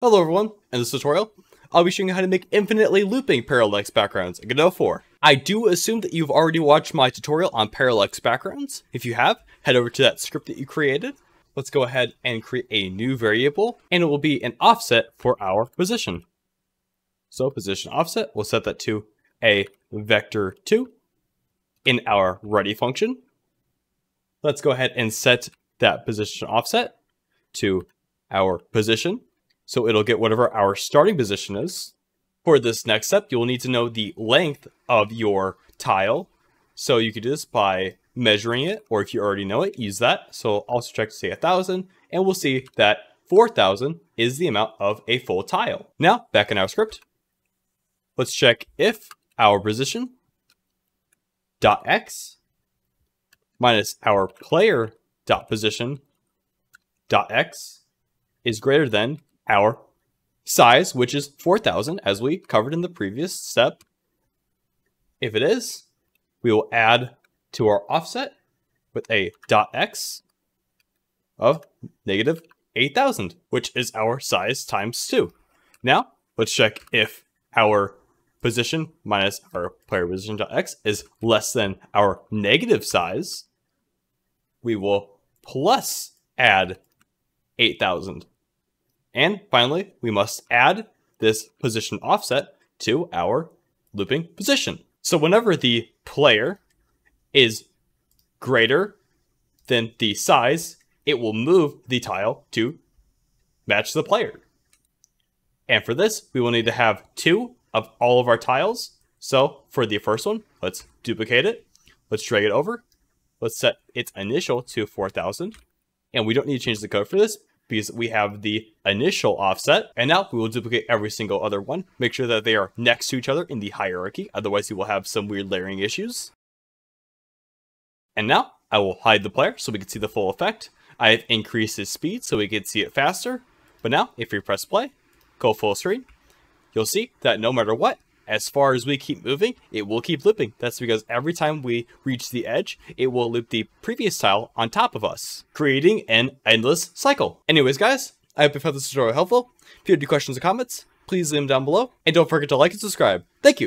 Hello everyone, in this tutorial, I'll be showing you how to make infinitely looping parallax backgrounds in Godot 4. I do assume that you've already watched my tutorial on parallax backgrounds. If you have, head over to that script that you created. Let's go ahead and create a new variable, and it will be an offset for our position. So position offset, we'll set that to a vector 2 in our ready function. Let's go ahead and set that position offset to our position. So it'll get whatever our starting position is. For this next step, you'll need to know the length of your tile. So you could do this by measuring it, or if you already know it, use that. So also check to say 1,000, and we'll see that 4,000 is the amount of a full tile. Now, back in our script, let's check if our position dot x minus our player dot position dot x is greater than our size, which is 4,000, as we covered in the previous step. If it is, we will add to our offset with a dot x of negative 8,000, which is our size times 2. Now, let's check if our position minus our player position dot x is less than our negative size. We will plus add 8,000. And finally, we must add this position offset to our looping position. So whenever the player is greater than the size, it will move the tile to match the player. And for this, we will need to have two of all of our tiles. So for the first one, let's duplicate it. Let's drag it over. Let's set its initial to 4000. And we don't need to change the code for this because we have the initial offset. And now we will duplicate every single other one. Make sure that they are next to each other in the hierarchy. Otherwise you will have some weird layering issues. And now I will hide the player so we can see the full effect. I have increased his speed so we can see it faster. But now if we press play, go full screen, you'll see that no matter what, as far as we keep moving, it will keep looping. That's because every time we reach the edge, it will loop the previous tile on top of us, creating an endless cycle. Anyways, guys, I hope you found this tutorial helpful. If you have any questions or comments, please leave them down below. And don't forget to like and subscribe. Thank you.